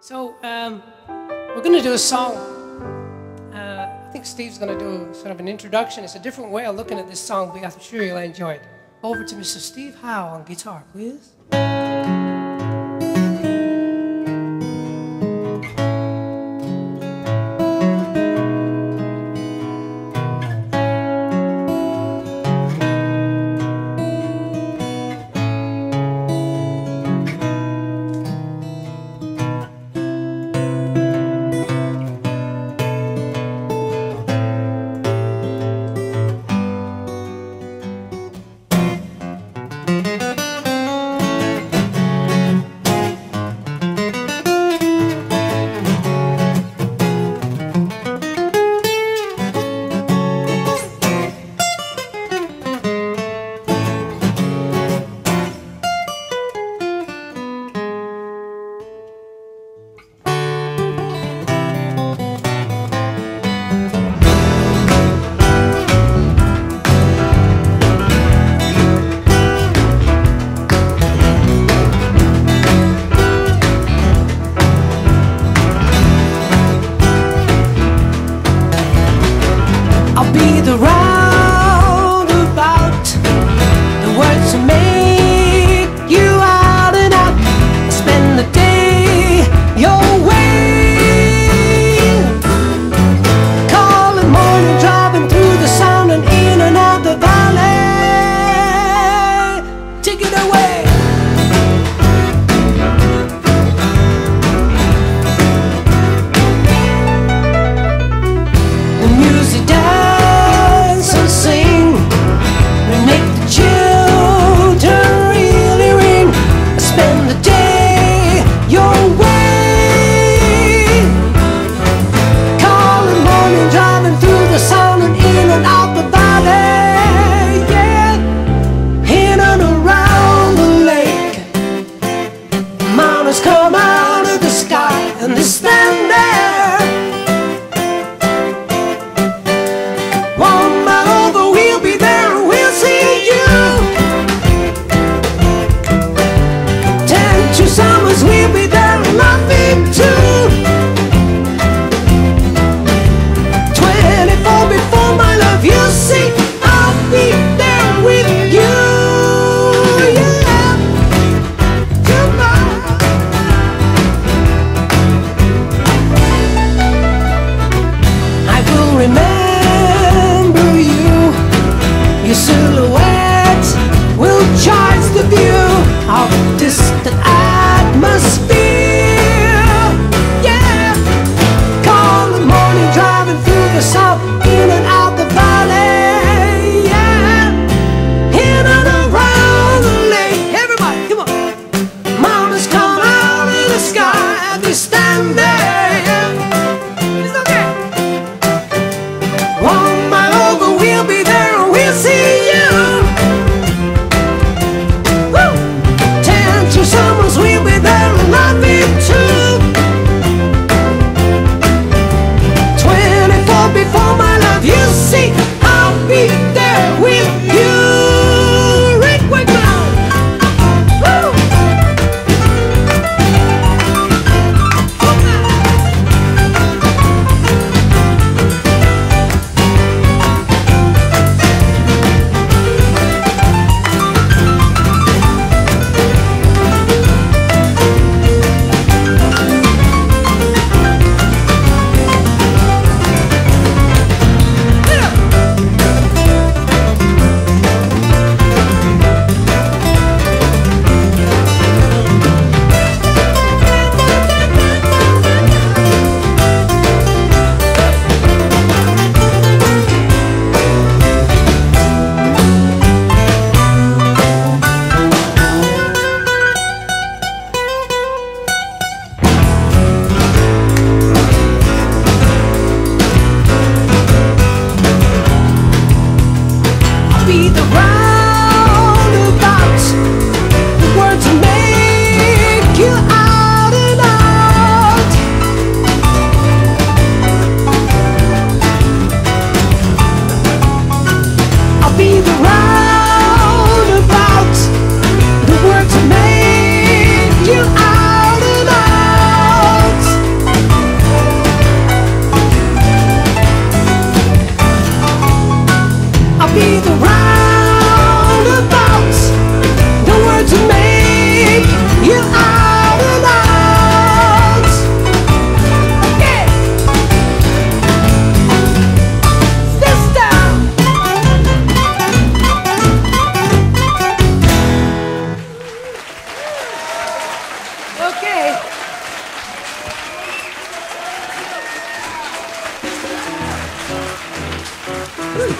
So um, we're going to do a song. Uh, I think Steve's going to do sort of an introduction. It's a different way of looking at this song, but I'm sure you'll enjoy it. Over to Mr. Steve Howe on guitar, please. the right Just come on. be the right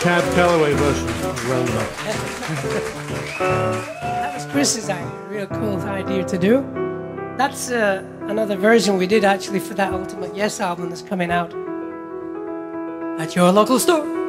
Cab Calloway version Roundabout. That was Chris's idea, real cool idea to do. That's uh, another version we did actually for that Ultimate Yes album that's coming out at your local store.